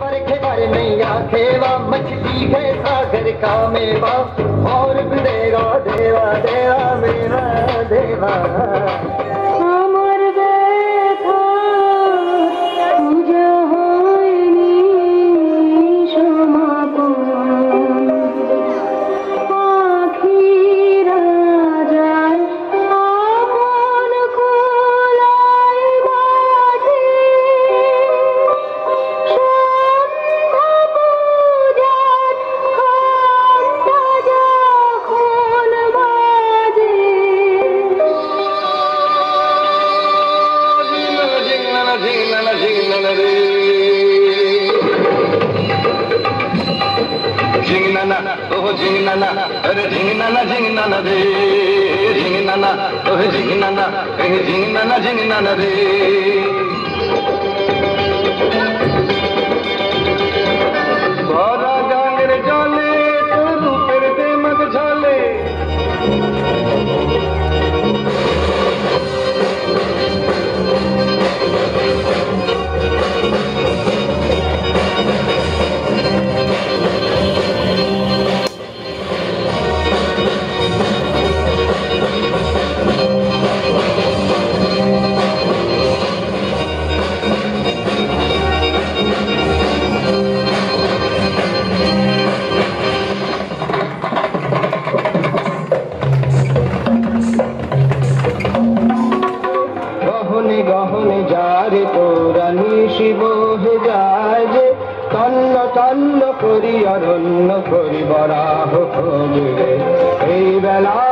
खेवर खेवर नैया खेवा मछली है सागर का मेवा, और देगा देवा देवा मेरा देवा। ना नाना नाना रे নিশিব হে যায় যে তন্ন তন্ন করি অরণ্য করি বরাহ খোঁজে। এই বেলা